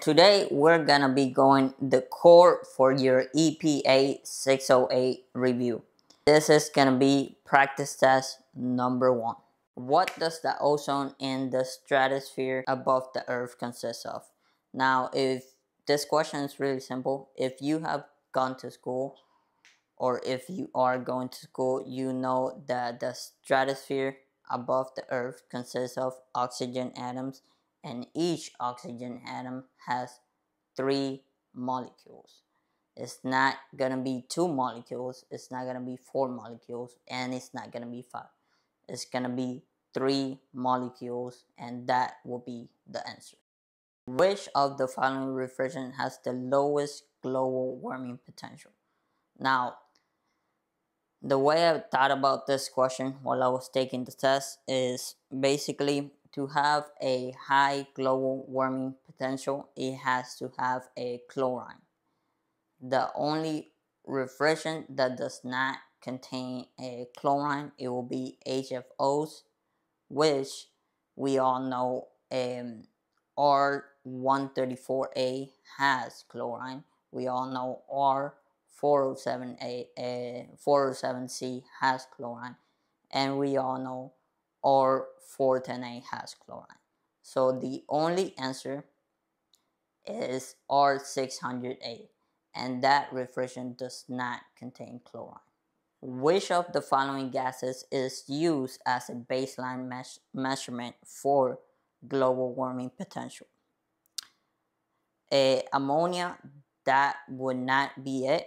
Today we're gonna be going the core for your EPA 608 review. This is gonna be practice test number one. What does the ozone in the stratosphere above the earth consist of? Now if this question is really simple, if you have gone to school or if you are going to school, you know that the stratosphere above the earth consists of oxygen atoms and each oxygen atom has three molecules. It's not gonna be two molecules, it's not gonna be four molecules, and it's not gonna be five. It's gonna be three molecules, and that will be the answer. Which of the following refrigerant has the lowest global warming potential? Now, the way I thought about this question while I was taking the test is basically to have a high global warming potential, it has to have a chlorine. The only refrigerant that does not contain a chlorine, it will be HFOs, which we all know um, R134A has chlorine. We all know R407A, uh, 407C has chlorine. And we all know or 410A has chlorine. So the only answer is R600A and that refrigerant does not contain chlorine. Which of the following gases is used as a baseline measurement for global warming potential? Uh, ammonia, that would not be it.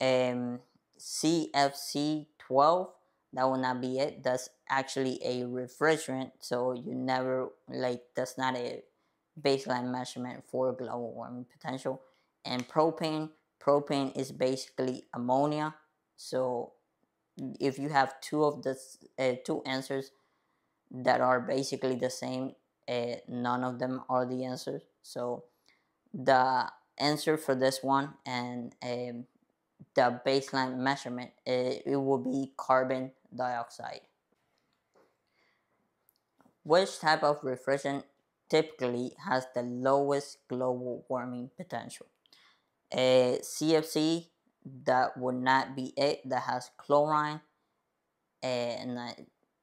Um, CFC12, that will not be it. That's actually a refrigerant, so you never like that's not a baseline measurement for global warming potential. And propane, propane is basically ammonia. So if you have two of the uh, two answers that are basically the same, uh, none of them are the answers. So the answer for this one and um, the baseline measurement, it, it will be carbon dioxide. Which type of refrigerant typically has the lowest global warming potential? A CFC that would not be it that has chlorine and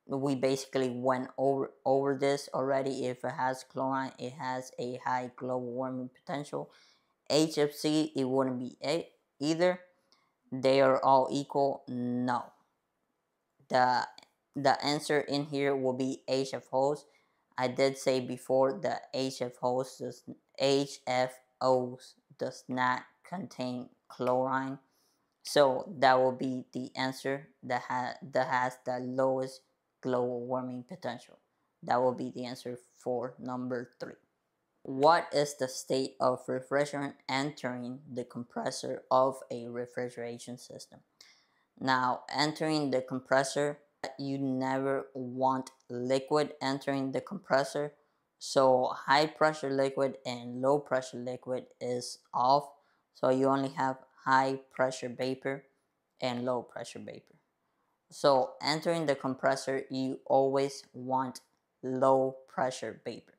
we basically went over over this already. If it has chlorine it has a high global warming potential. Hfc it wouldn't be it either. They are all equal? No the the answer in here will be HFOs. I did say before that HFOs does HFOs does not contain chlorine. So that will be the answer that has that has the lowest global warming potential. That will be the answer for number three. What is the state of refrigerant entering the compressor of a refrigeration system? Now, entering the compressor, you never want liquid entering the compressor. So high pressure liquid and low pressure liquid is off. So you only have high pressure vapor and low pressure vapor. So entering the compressor, you always want low pressure vapor.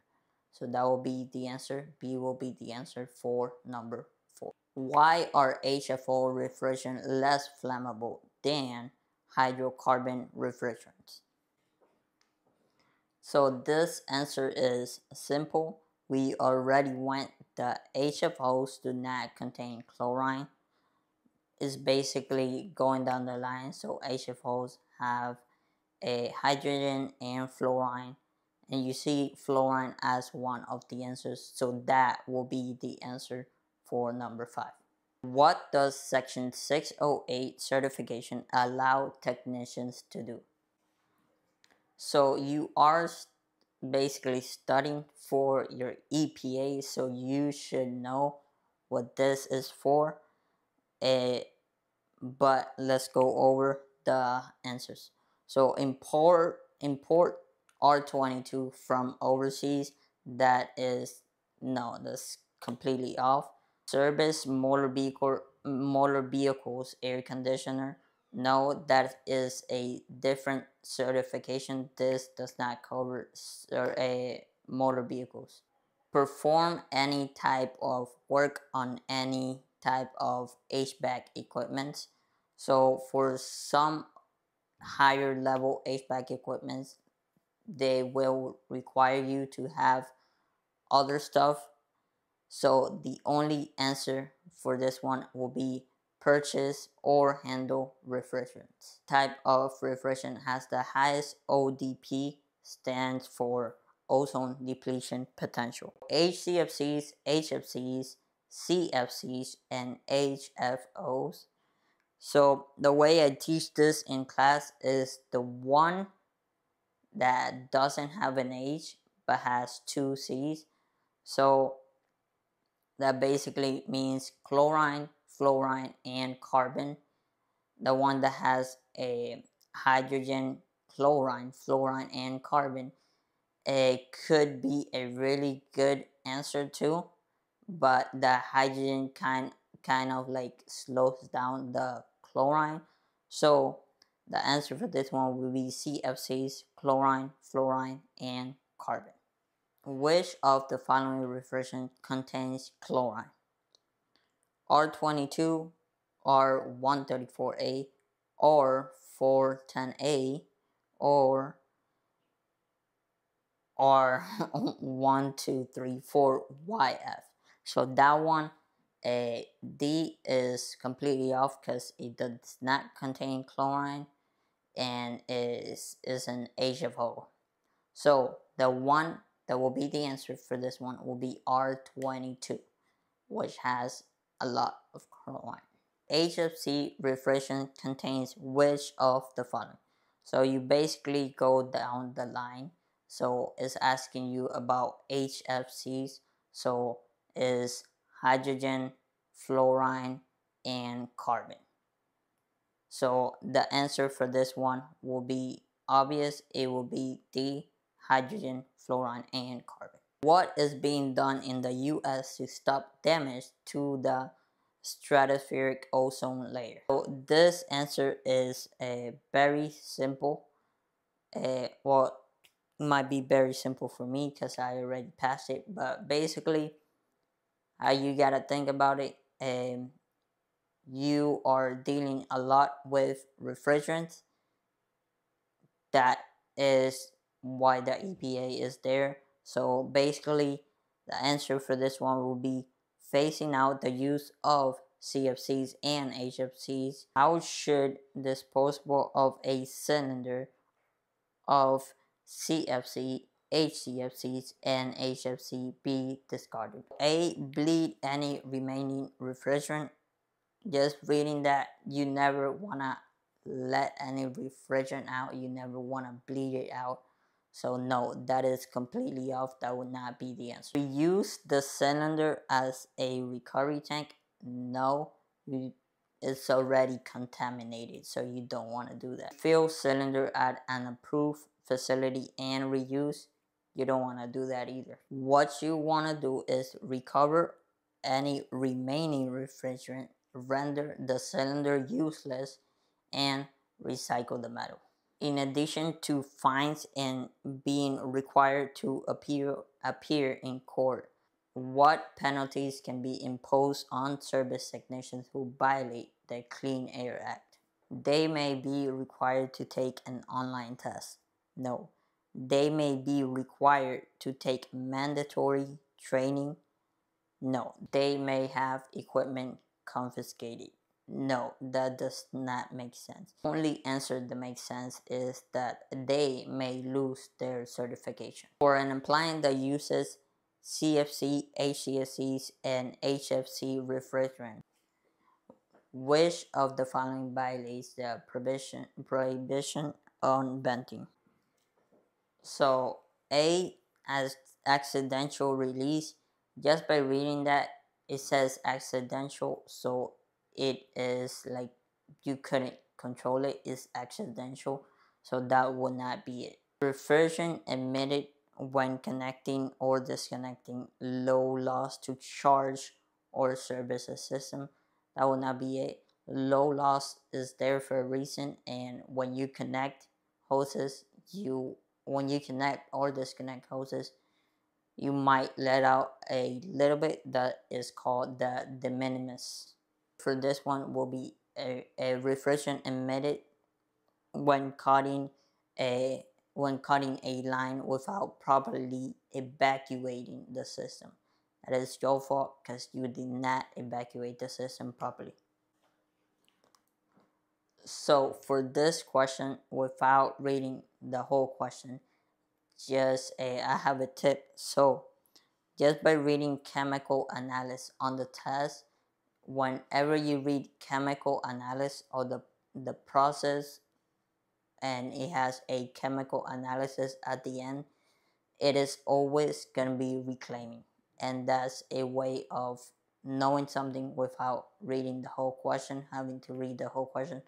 So that will be the answer. B will be the answer for number four. Why are HFO refrigerant less flammable than hydrocarbon refrigerants? So this answer is simple. We already went the HFOs do not contain chlorine. Is basically going down the line. So HFOs have a hydrogen and fluorine. And you see fluorine as one of the answers. So that will be the answer for number five. What does Section 608 certification allow technicians to do? So you are basically studying for your EPA, so you should know what this is for. Uh, but let's go over the answers. So import import R22 from overseas. That is no, that's completely off service motor vehicle motor vehicles air conditioner no that is a different certification this does not cover a motor vehicles perform any type of work on any type of HVAC equipment. So for some higher level HVAC equipment, they will require you to have other stuff. So the only answer for this one will be purchase or handle refrigerants. Type of refrigerant has the highest ODP stands for ozone depletion potential. HCFCs, HFCs, CFCs, and HFOs. So the way I teach this in class is the one that doesn't have an H but has two C's. So that basically means chlorine, fluorine, and carbon. The one that has a hydrogen, chlorine, fluorine, and carbon. It could be a really good answer too, but the hydrogen kind kind of like slows down the chlorine. So the answer for this one will be CFCs, chlorine, fluorine, and carbon. Which of the following refrigerant contains chlorine? R22, R134A, R410A, or R1234YF. So that one, a D is completely off because it does not contain chlorine and is is an HFO. So the one that will be the answer for this one will be R22, which has a lot of chlorine. HFC refrigerant contains which of the following? So you basically go down the line. So it's asking you about HFCs. So is hydrogen, fluorine, and carbon. So the answer for this one will be obvious. It will be D, hydrogen, fluorine, and carbon. What is being done in the US to stop damage to the stratospheric ozone layer? So this answer is a very simple. Uh, well, might be very simple for me because I already passed it, but basically, how you gotta think about it, um, you are dealing a lot with refrigerants. That is why the EPA is there. So basically, the answer for this one will be phasing out the use of CFCs and HFCs. How should disposable of a cylinder of CFC, HCFCs, and HFC be discarded? A. Bleed any remaining refrigerant. Just reading that, you never want to let any refrigerant out. You never want to bleed it out. So no, that is completely off. That would not be the answer. We Use the cylinder as a recovery tank. No, it's already contaminated, so you don't want to do that. Fill cylinder at an approved facility and reuse. You don't want to do that either. What you want to do is recover any remaining refrigerant, render the cylinder useless, and recycle the metal in addition to fines and being required to appear appear in court. What penalties can be imposed on service technicians who violate the clean air act? They may be required to take an online test. No. They may be required to take mandatory training. No. They may have equipment confiscated no, that does not make sense. Only answer that makes sense is that they may lose their certification. For an employee that uses CFC, HCFCs, and HFC refrigerant, which of the following violates the prohibition, prohibition on venting? So, A, as accidental release, just by reading that, it says accidental, so it is like you couldn't control it, is accidental so that would not be it refrigerant emitted when connecting or disconnecting low loss to charge or service a system that would not be it low loss is there for a reason and when you connect hoses you when you connect or disconnect hoses you might let out a little bit that is called the de minimis. For this one will be a, a refrigerant emitted when cutting a when cutting a line without properly evacuating the system. That is your fault because you did not evacuate the system properly. So for this question, without reading the whole question, just a, I have a tip. So just by reading chemical analysis on the test, whenever you read chemical analysis or the, the process and it has a chemical analysis at the end, it is always going to be reclaiming. And that's a way of knowing something without reading the whole question, having to read the whole question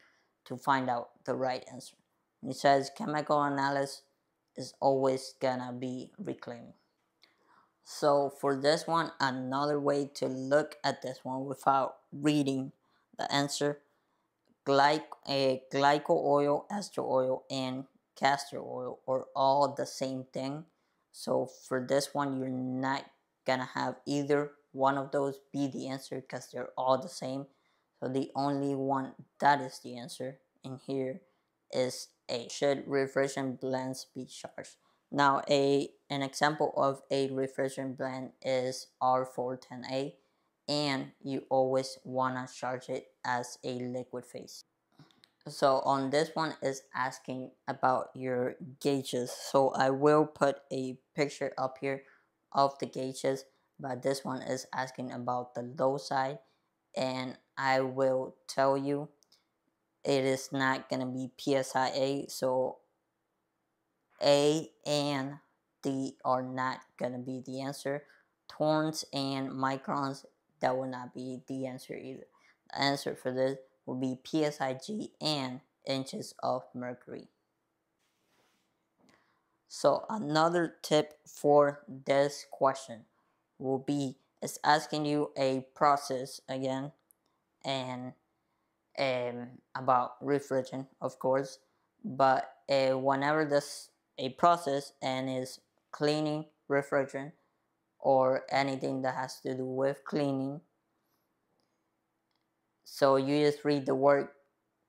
to find out the right answer. It says chemical analysis is always gonna be reclaiming. So for this one, another way to look at this one without reading the answer, glyc eh, a glycol oil, ester oil, and castor oil are all the same thing. So for this one, you're not gonna have either one of those be the answer because they're all the same. So the only one that is the answer in here is A. Should refrigerant blends be charged? Now a an example of a refrigerant blend is R410A and you always wanna charge it as a liquid phase. So on this one is asking about your gauges. So I will put a picture up here of the gauges but this one is asking about the low side and I will tell you it is not going to be PSIA so A and D are not going to be the answer. Torrs and microns that will not be the answer either. The answer for this will be PSIG and inches of mercury. So another tip for this question will be it's asking you a process again and um, about refrigerant of course but uh, whenever this a process and is cleaning refrigerant or anything that has to do with cleaning so you just read the word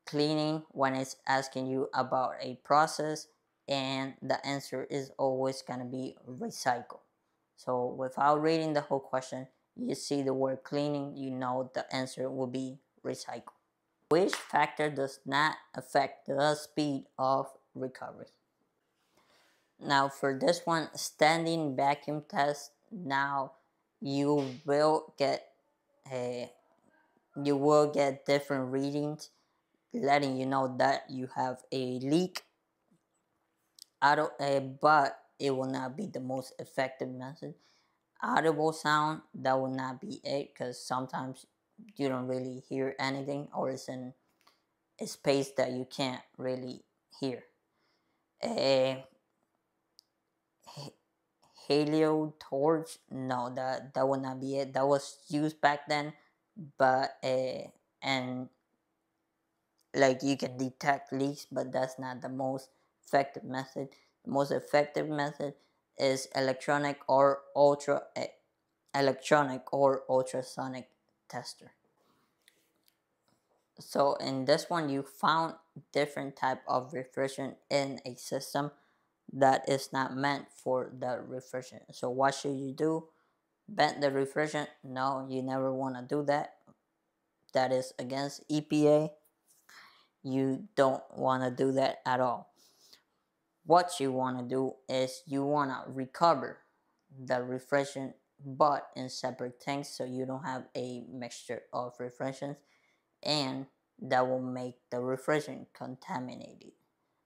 cleaning when it's asking you about a process and the answer is always going to be recycle so without reading the whole question, you see the word cleaning, you know the answer will be recycle. Which factor does not affect the speed of recovery? Now for this one, standing vacuum test, now you will get a you will get different readings letting you know that you have a leak out of a but it will not be the most effective method. Audible sound, that will not be it because sometimes you don't really hear anything or it's in a space that you can't really hear. A halide torch, no, that that would not be it. That was used back then, but uh, and like you can detect leaks, but that's not the most effective method. The most effective method is electronic or ultra eh, electronic or ultrasonic tester. So in this one you found different type of refrigerant in a system that is not meant for the refrigerant. So what should you do? Bend the refrigerant? No, you never want to do that. That is against EPA. You don't want to do that at all what you want to do is you want to recover the refrigerant but in separate tanks so you don't have a mixture of refrigerants and that will make the refrigerant contaminated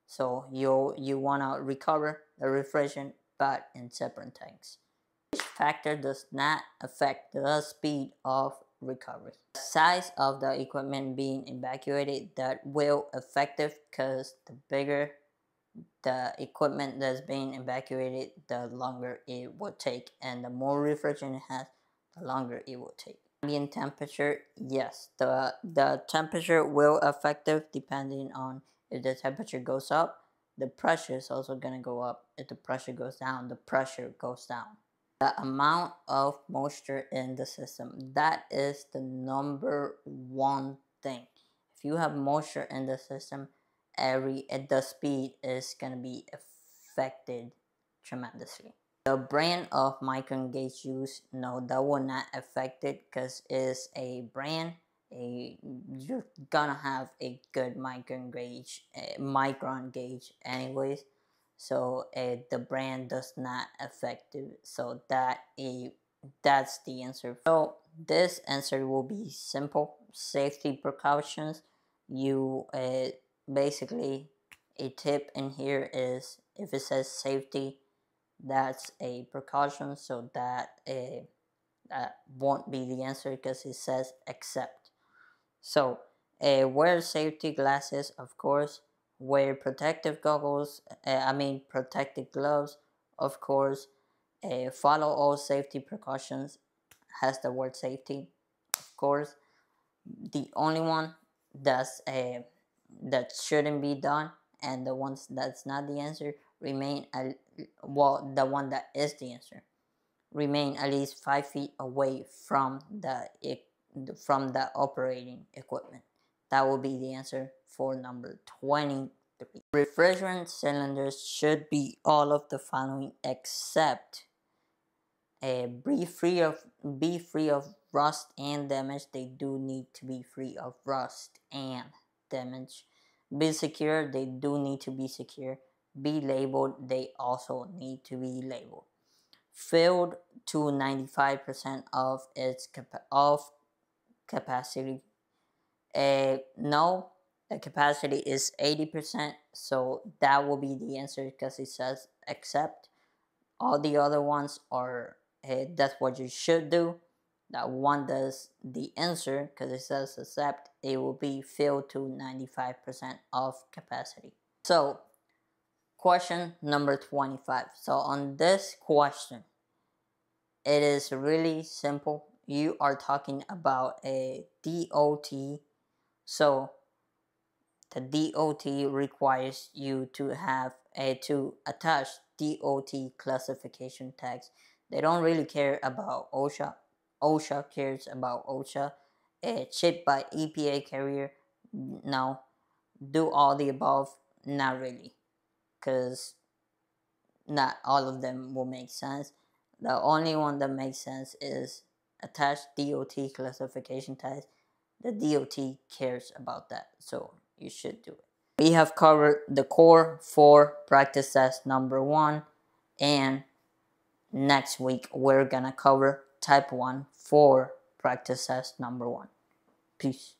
so you you want to recover the refrigerant but in separate tanks which factor does not affect the speed of recovery the size of the equipment being evacuated that will affect it because the bigger the equipment that's being evacuated, the longer it will take. And the more refrigerant it has, the longer it will take. Ambient temperature, yes, the, the temperature will affect it depending on if the temperature goes up, the pressure is also going to go up. If the pressure goes down, the pressure goes down. The amount of moisture in the system. That is the number one thing. If you have moisture in the system, every at the speed is gonna be affected tremendously. The brand of micron gauge used, no, that will not affect it because it's a brand. A you're gonna have a good micron gauge, uh, micron gauge, anyways. So uh, the brand does not affect it. So that a that's the answer. So this answer will be simple. Safety precautions. You uh, basically a tip in here is if it says safety that's a precaution so that uh, that won't be the answer because it says except so uh, wear safety glasses of course. Wear protective goggles uh, i mean protective gloves of course. Uh, follow all safety precautions. Has the word safety of course. The only one that's uh, that shouldn't be done and the ones that's not the answer remain well the one that is the answer. Remain at least five feet away from the from the operating equipment? That will be the answer for number 23 refrigerant cylinders should be all of the following except uh, be free of be free of rust and damage. They do need to be free of rust and damage. Be secure. They do need to be secure. Be labeled, they also need to be labeled. Filled to 95% of its of capacity. Uh, no, the capacity is 80%, so that will be the answer because it says accept. All the other ones are uh, that's what you should do. That one does the answer because it says accept. It will be filled to 95% of capacity. So Question number 25. So on this question, it is really simple. You are talking about a DOT. So the DOT requires you to have a to attach DOT classification tags. They don't really care about OSHA. OSHA cares about OSHA. A chip by EPA carrier. No. Do all the above? Not really because not all of them will make sense. The only one that makes sense is attached DOT classification tags. The DOT cares about that, so you should do it. We have covered the core for practice test number one, and next week we're gonna cover type one for practice test number one. Peace.